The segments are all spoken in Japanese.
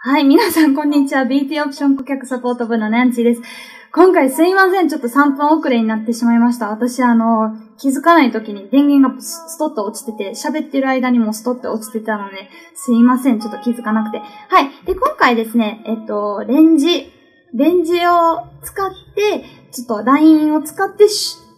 はい、皆さんこんにちは。BT オプション顧客サポート部のナンチーです。今回すいません。ちょっと3分遅れになってしまいました。私、あの、気づかない時に電源がストッと落ちてて、喋ってる間にもストッと落ちてたので、すいません。ちょっと気づかなくて。はい。で、今回ですね、えっと、レンジ、レンジを使って、ちょっと LINE を使って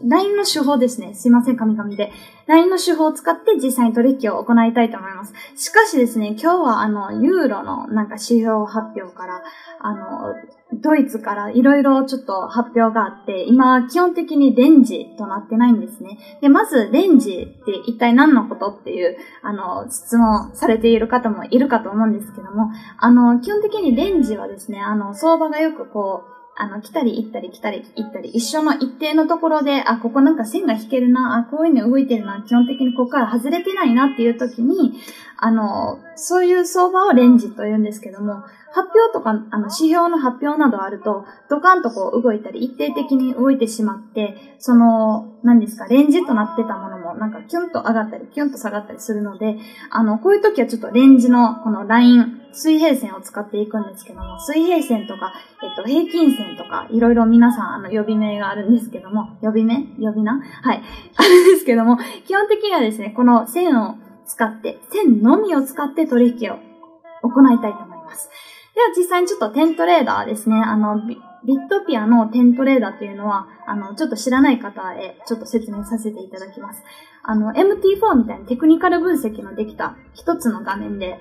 LINE の手法ですね。すいません、神々で。LINE の手法を使って実際に取引を行いたいと思います。しかしですね、今日はあの、ユーロのなんか指標発表から、あの、ドイツからいろいろちょっと発表があって、今基本的にレンジとなってないんですね。で、まずレンジって一体何のことっていう、あの、質問されている方もいるかと思うんですけども、あの、基本的にレンジはですね、あの、相場がよくこう、あの、来たり行ったり来たり行ったり、一緒の一定のところで、あ、ここなんか線が引けるな、あ、こういうの動いてるな、基本的にここから外れてないなっていう時に、あの、そういう相場をレンジと言うんですけども、発表とか、あの、指標の発表などあると、ドカンとこう動いたり、一定的に動いてしまって、その、何ですか、レンジとなってたものも、なんかキュンと上がったり、キュンと下がったりするので、あの、こういう時はちょっとレンジのこのライン、水平線を使っていくんですけども、水平線とか、えっと、平均線とか、いろいろ皆さん、あの、呼び名があるんですけども、呼び名？呼び名？はい。あるんですけども、基本的にはですね、この線を使って、線のみを使って取引を行いたいと思います。では実際にちょっとテントレーダーですね。あの、ビットピアのテントレーダーっていうのは、あの、ちょっと知らない方へちょっと説明させていただきます。あの、MT4 みたいなテクニカル分析のできた一つの画面で、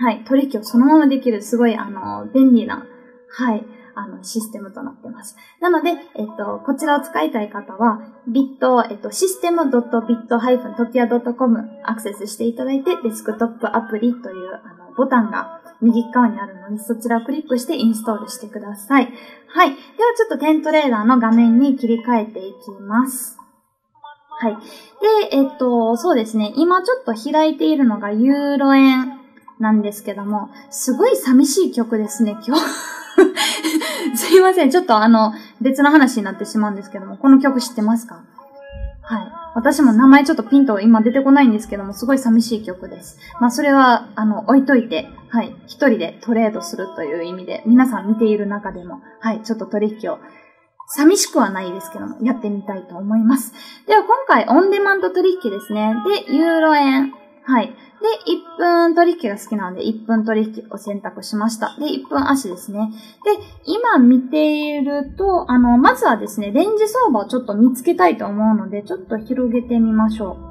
はい、取引をそのままできるすごい、あの、便利な、はい、あの、システムとなってます。なので、えっと、こちらを使いたい方は、ビット、えっと、システム .bit-topia.com アクセスしていただいて、デスクトップアプリという、あの、ボタンが右側にあるので、そちらをクリックしてインストールしてください。はい。ではちょっとテントレーダーの画面に切り替えていきます。はい。で、えっと、そうですね。今ちょっと開いているのがユーロ円なんですけども、すごい寂しい曲ですね、今日。すいません。ちょっとあの、別の話になってしまうんですけども、この曲知ってますか？はい。私も名前ちょっとピンと今出てこないんですけども、すごい寂しい曲です。まあそれは、あの、置いといて、はい。一人でトレードするという意味で、皆さん見ている中でも、はい。ちょっと取引を、寂しくはないですけども、やってみたいと思います。では今回、オンデマンド取引ですね。で、ユーロ円。はい。で、1分取引が好きなので、1分取引を選択しました。で、1分足ですね。で、今見ていると、あの、まずはですね、レンジ相場をちょっと見つけたいと思うので、ちょっと広げてみましょう。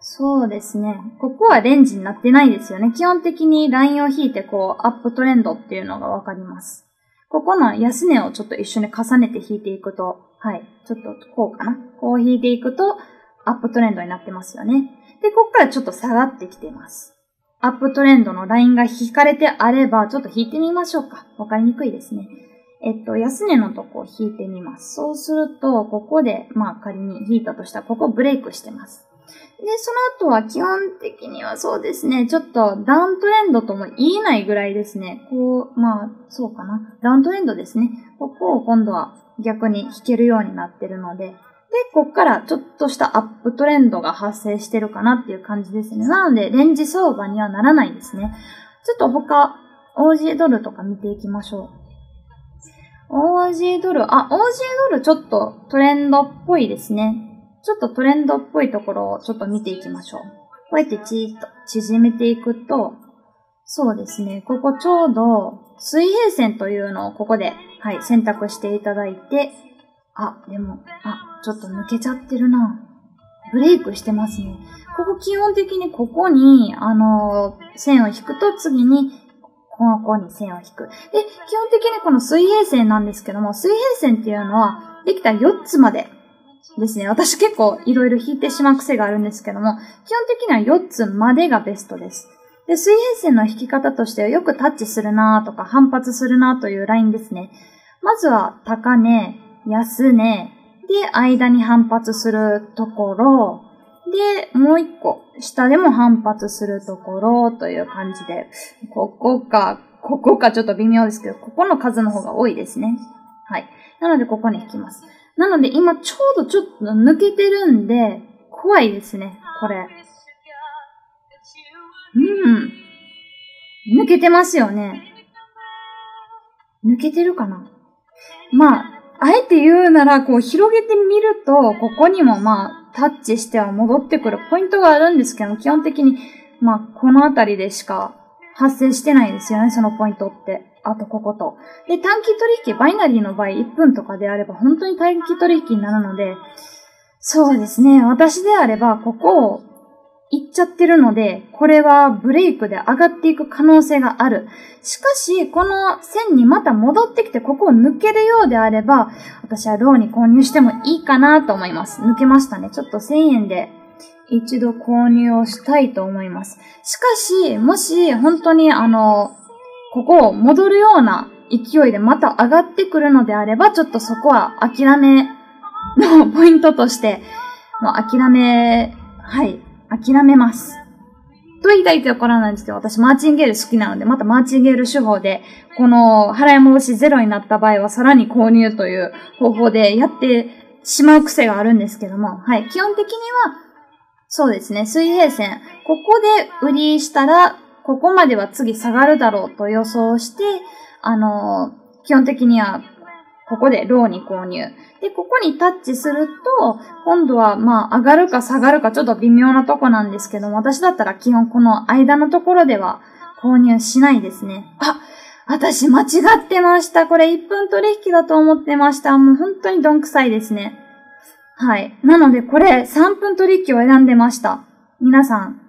そうですね。ここはレンジになってないですよね。基本的にラインを引いて、こう、アップトレンドっていうのがわかります。ここの安値をちょっと一緒に重ねて引いていくと、はい。ちょっとこうかな。こう引いていくと、アップトレンドになってますよね。で、こっからちょっと下がってきてます。アップトレンドのラインが引かれてあれば、ちょっと引いてみましょうか。わかりにくいですね。えっと、安値のとこを引いてみます。そうすると、ここで、まあ仮に引いたとしたら、ここブレイクしてます。で、その後は基本的にはそうですね、ちょっとダウントレンドとも言えないぐらいですね。こう、まあ、そうかな。ダウントレンドですね。ここを今度は逆に引けるようになってるので、で、でこっからちょっとしたアップトレンドが発生してるかなっていう感じですね。なので、レンジ相場にはならないですね。ちょっと他、OG ドルとか見ていきましょう。OG ドル、あ、OG ドルちょっとトレンドっぽいですね。ちょっとトレンドっぽいところをちょっと見ていきましょう。こうやってチーッと縮めていくと、そうですね。ここちょうど水平線というのをここで、はい、選択していただいて、あ、でも、あ、ちょっと抜けちゃってるな。ブレイクしてますね。ここ基本的にここに、あのー、線を引くと次に、この子に線を引く。で、基本的にこの水平線なんですけども、水平線っていうのは、できた4つまでですね。私結構いろいろ引いてしまう癖があるんですけども、基本的には4つまでがベストです。で、水平線の引き方としてはよくタッチするなとか反発するなというラインですね。まずは高値、安値、で、間に反発するところ、で、もう一個、下でも反発するところという感じで、ここか、ここかちょっと微妙ですけど、ここの数の方が多いですね。はい。なので、ここに引きます。なので、今ちょうどちょっと抜けてるんで、怖いですね、これ。うん。抜けてますよね。抜けてるかな？まあ、あえて言うなら、こう広げてみると、ここにもまあ、タッチしては戻ってくるポイントがあるんですけど、基本的に、まあ、このあたりでしか発生してないですよね、そのポイントって。あとここと。で、短期取引、バイナリーの場合1分とかであれば本当に短期取引になるので、そうですね、私であればここを行っちゃってるので、これはブレイクで上がっていく可能性がある。しかし、この線にまた戻ってきて、ここを抜けるようであれば、私はローに購入してもいいかなと思います。抜けましたね。ちょっと1000円で一度購入をしたいと思います。しかし、もし本当にあの、ここを戻るような勢いでまた上がってくるのであれば、ちょっとそこは諦めのポイントとして、もう諦め、はい、諦めます。と言いたいところなんですけど、私マーチンゲール好きなので、またマーチンゲール手法で、この払い戻しゼロになった場合はさらに購入という方法でやってしまう癖があるんですけども、はい。基本的には、そうですね、水平線。ここで売りしたら、ここまでは次下がるだろうと予想して、あの基本的にはここでローに購入。で、ここにタッチすると、今度はまあ上がるか下がるかちょっと微妙なとこなんですけど、私だったら基本この間のところでは購入しないですね。あ、私間違ってました。これ1分取引だと思ってました。もう本当にどんくさいですね。はい。なのでこれ3分取引を選んでました。皆さん、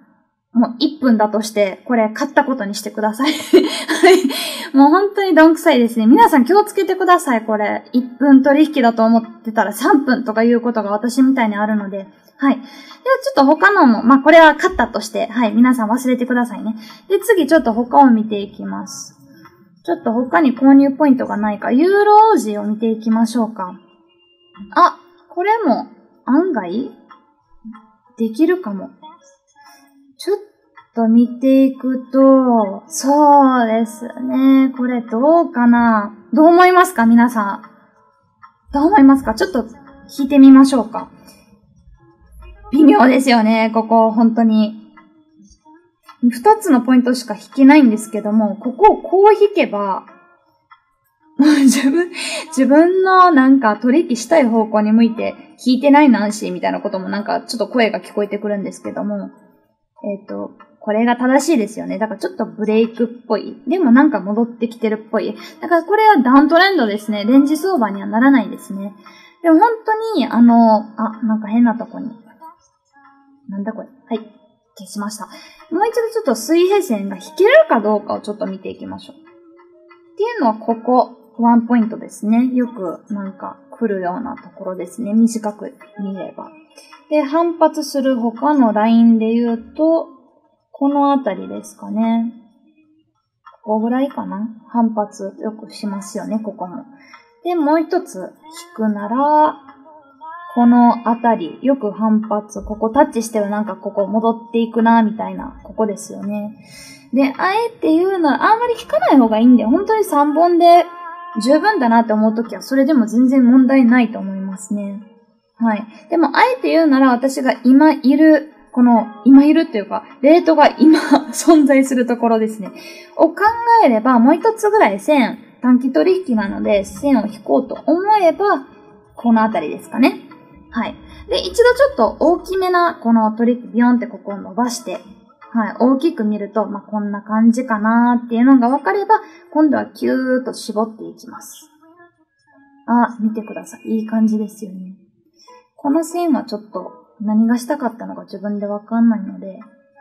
もう1分だとして、これ買ったことにしてください。はい。もう本当にどんくさいですね。皆さん気をつけてください、これ。1分取引だと思ってたら3分とかいうことが私みたいにあるので。はい。ではちょっと他のも、まあこれは買ったとして、はい、皆さん忘れてくださいね。で、次ちょっと他を見ていきます。ちょっと他に購入ポイントがないか、ユーロ王子を見ていきましょうか。あ、これも案外できるかも。ちょっと見ていくと、そうですね。これどうかな？どう思いますか？皆さん。どう思いますか？ちょっと聞いてみましょうか。微妙ですよね、ここ、本当に。二つのポイントしか引けないんですけども、ここをこう引けば、自分、自分のなんか取引したい方向に向いて引いてないナンシーみたいなこともなんかちょっと声が聞こえてくるんですけども、えっ、ー、と、これが正しいですよね。だからちょっとブレイクっぽい。でもなんか戻ってきてるっぽい。だからこれはダウントレンドですね。レンジ相場にはならないですね。でも本当に、あの、あ、なんか変なとこに。なんだこれ。はい。消しました。もう一度ちょっと水平線が引けるかどうかをちょっと見ていきましょう。っていうのはここ、ワンポイントですね。よくなんか来るようなところですね。短く見れば。で、反発する他のラインで言うと、このあたりですかね。ここぐらいかな反発よくしますよね、ここも。で、もう一つ引くなら、このあたり、よく反発、ここタッチしてはなんかここ戻っていくな、みたいな、ここですよね。で、あえて言うのは、あんまり引かない方がいいんで、本当に3本で十分だなって思うときは、それでも全然問題ないと思いますね。はい。でも、あえて言うなら、私が今いる、この、今いるっていうか、レートが今 存在するところですね。を考えれば、もう一つぐらい線、短期取引なので、線を引こうと思えば、このあたりですかね。はい。で、一度ちょっと大きめな、この取引、ビヨンってここを伸ばして、はい、大きく見ると、まあ、こんな感じかなーっていうのが分かれば、今度はキューッと絞っていきます。あ、見てください。いい感じですよね。この線はちょっと何がしたかったのか自分でわかんないので、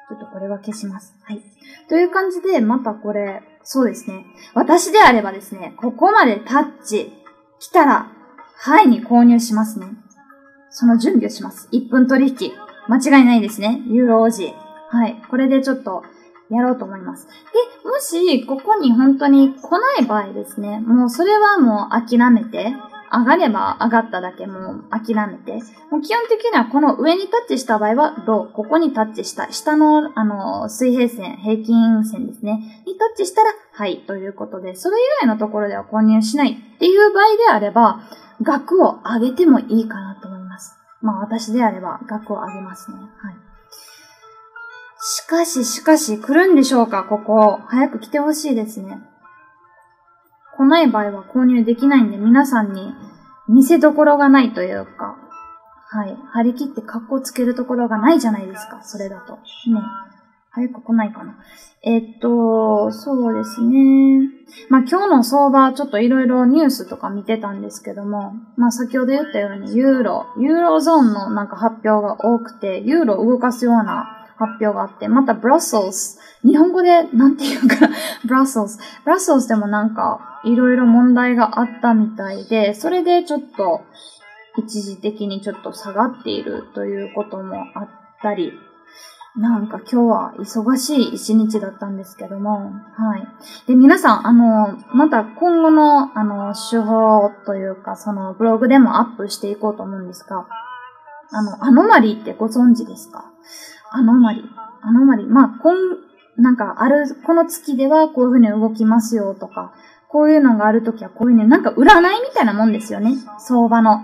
ちょっとこれは消します。はい。という感じで、またこれ、そうですね。私であればですね、ここまでタッチ来たら、はいに購入しますね。その準備をします。1分取引。間違いないですね。ユーロ王子。はい。これでちょっとやろうと思います。で、もし、ここに本当に来ない場合ですね、もうそれはもう諦めて、上がれば上がっただけもう諦めて、もう基本的にはこの上にタッチした場合はロー、ここにタッチした、下のあの水平線、平均線ですね、にタッチしたらはいということで、それ以外のところでは購入しないっていう場合であれば、額を上げてもいいかなと思います。まあ私であれば額を上げますね。はい。しかし、しかし、来るんでしょうか？ここ。早く来てほしいですね。来ない場合は購入できないんで、皆さんに見せどころがないというか、はい。張り切って格好つけるところがないじゃないですか、それだと。ね。早く来ないかな。えっと、そうですね。まあ今日の相場、ちょっといろいろニュースとか見てたんですけども、まあ先ほど言ったようにユーロ、ユーロゾーンのなんか発表が多くて、ユーロを動かすような発表があって、またブラッソルス、日本語でなんていうか、ブラッソルス、ブラッソルスでもなんかいろいろ問題があったみたいで、それでちょっと一時的にちょっと下がっているということもあったり、なんか今日は忙しい一日だったんですけども、はい。で、皆さん、あの、また今後の、あの、手法というか、そのブログでもアップしていこうと思うんですが、あの、アノマリーってご存知ですか？アノマリ。アノマリ。まあ、今、なんか、ある、この月ではこういうふうに動きますよとか、こういうのがあるときはこういうふうに、なんか占いみたいなもんですよね。相場の。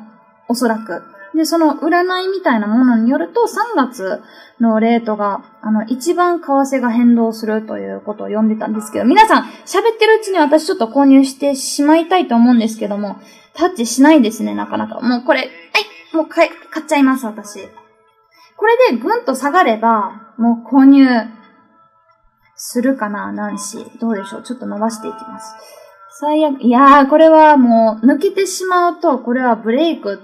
おそらく。で、その占いみたいなものによると、3月のレートが、あの、一番為替が変動するということを読んでたんですけど、皆さん、喋ってるうちに私ちょっと購入してしまいたいと思うんですけども、タッチしないですね、なかなか。もうこれ、はい、もう買買っちゃいます、私。これでぐんと下がれば、もう購入するかな、ナンシー。どうでしょう？ちょっと伸ばしていきます。最悪、いやー、これはもう抜けてしまうと、これはブレイク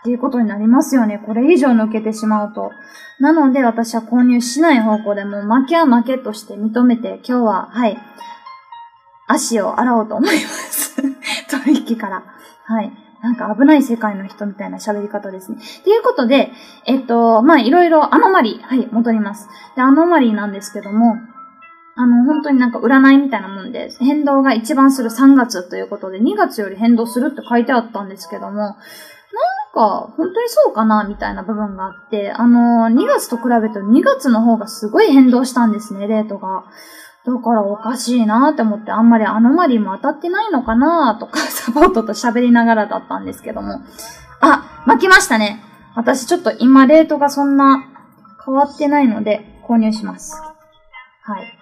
っていうことになりますよね。これ以上抜けてしまうと。なので私は購入しない方向でも負けは負けとして認めて今日は、はい、足を洗おうと思います。取引から。はい。なんか危ない世界の人みたいな喋り方ですね。ということで、えっと、まあ、いろいろアノマリー、はい、戻ります。で、アノマリーなんですけども、あの、本当になんか占いみたいなもんで、変動が一番する3月ということで、2月より変動するって書いてあったんですけども、なんか、本当にそうかなみたいな部分があって、あの、2月と比べると2月の方がすごい変動したんですね、レートが。だからおかしいなって思って、あんまりアノマリーも当たってないのかなとか、サポートと喋りながらだったんですけども。あ、巻きましたね。私ちょっと今レートがそんな変わってないので購入します。はい。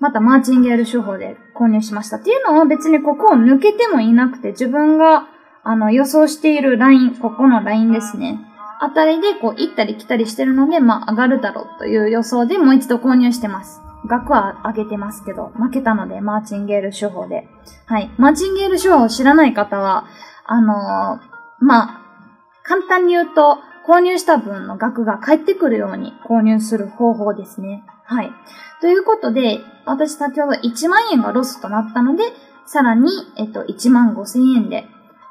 またマーチンゲール手法で購入しました。っていうのは別にここを抜けてもいなくて自分があの、予想しているライン、ここのラインですね。あたりで、こう、行ったり来たりしてるので、まあ、上がるだろうという予想でもう一度購入してます。額は上げてますけど、負けたので、マーチンゲール手法で。はい。マーチンゲール手法を知らない方は、あのー、まあ、簡単に言うと、購入した分の額が返ってくるように購入する方法ですね。はい。ということで、私先ほど1万円がロスとなったので、さらに、えっと、1万5千円で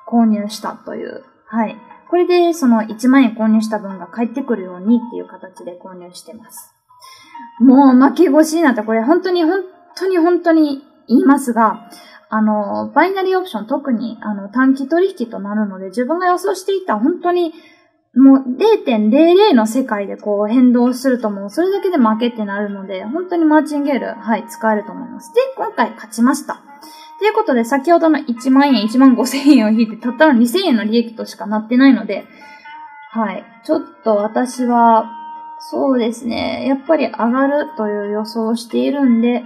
購入したという。はい。これでその1万円購入した分が返ってくるようにっていう形で購入してます。もう負け越しになった。これ本当に本当に本当に言いますが、あの、バイナリーオプション特にあの短期取引となるので自分が予想していた本当にもう0.00の世界でこう変動するともうそれだけで負けってなるので、本当にマーチンゲール、はい、使えると思います。で、今回勝ちました。ということで、先ほどの1万円、1万5千円を引いて、たったの2千円の利益としかなってないので、はい。ちょっと私は、そうですね。やっぱり上がるという予想をしているんで、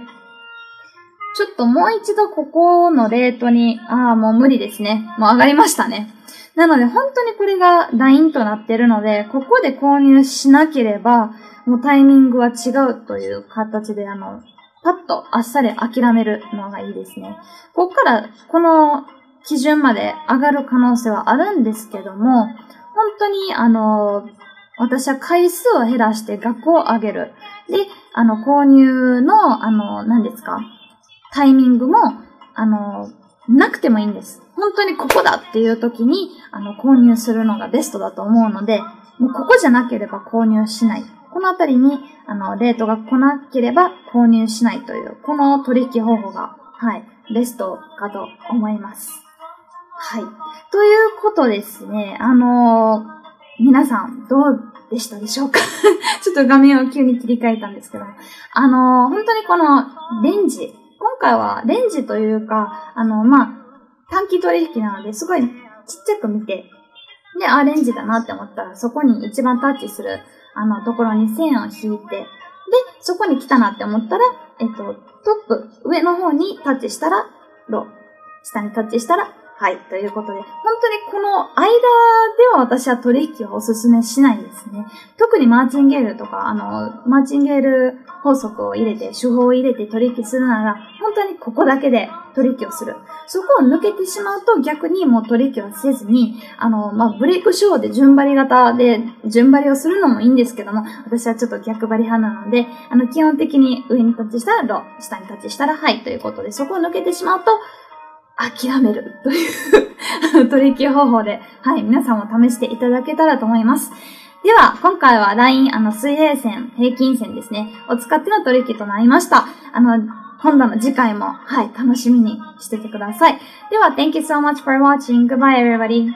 ちょっともう一度ここのレートに、ああ、もう無理ですね。もう上がりましたね。なので本当にこれがラインとなってるので、ここで購入しなければ、もうタイミングは違うという形で、あの、パッとあっさり諦めるのがいいですね。ここからこの基準まで上がる可能性はあるんですけども、本当にあの、私は回数を減らして額を上げる。で、あの、購入の、あの、何ですか？タイミングも、あの、なくてもいいんです。本当にここだっていう時に、あの、購入するのがベストだと思うので、もうここじゃなければ購入しない。このあたりに、あの、レートが来なければ購入しないという、この取引方法が、はい、ベストかと思います。はい。ということですね、あのー、皆さん、どうでしたでしょうか？ちょっと画面を急に切り替えたんですけど、あの、本当にこのレンジ、今回はレンジというか、あの、まあ、短期取引なのですごいちっちゃく見て、で、あ、レンジだなって思ったら、そこに一番タッチするあの、ところに線を引いて、でそこに来たなって思ったら、えっと、トップ、上の方にタッチしたら、ロ。下にタッチしたら、はい。ということで、本当にこの間では私は取引をお勧めしないですね。特にマーチンゲールとか、あの、マーチンゲール法則を入れて、手法を入れて取引するなら、本当にここだけで取引をする。そこを抜けてしまうと逆にもう取引はせずに、あの、まあ、ブレイクショーで順張り型で順張りをするのもいいんですけども、私はちょっと逆張り派なので、あの、基本的に上にタッチしたらロ、下にタッチしたらはいということで、そこを抜けてしまうと、諦める という取引方法で、はい、皆さんも試していただけたらと思います。では、今回は LINE、あの、水平線、平均線ですね、を使っての取引となりました。あの、今度の次回も、はい、楽しみにしててください。では、Thank you so much for watching. Goodbye, everybody.